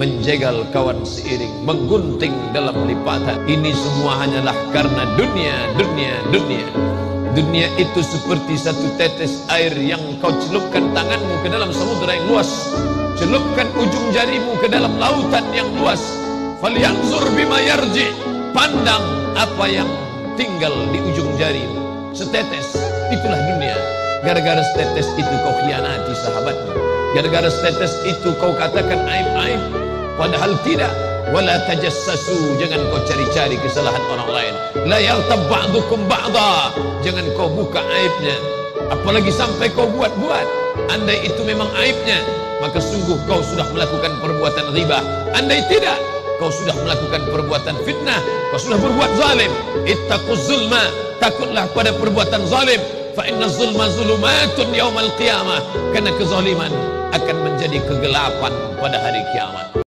menjegal kawan seiring, menggunting dalam lipatan. Ini semua hanyalah karena dunia, dunia, dunia. Dunia itu seperti satu tetes air yang kau celupkan tanganmu ke dalam samudera yang luas. Celupkan ujung jarimu ke dalam lautan yang luas. Falyanzur bima yarji. Pandang apa yang tinggal di ujung jarimu. Setetes, itulah dunia. Gara-gara setetes itu kau khianati sahabatmu. Gara-gara setetes itu kau katakan aib-aib. Padahal tidak. Wala tajassasu jangan kau cari-cari kesalahan orang lain. La yaltab ba'dukum ba'da. Jangan kau buka aibnya. Apalagi sampai kau buat-buat. Andai itu memang aibnya, maka sungguh kau sudah melakukan perbuatan riba. Andai tidak, kau sudah melakukan perbuatan fitnah, kau sudah berbuat zalim. Ittaquz zulma, takutlah pada perbuatan zalim. Fa inna zulma zulumatun yaumal qiyamah. Karena kezaliman akan menjadi kegelapan pada hari kiamat.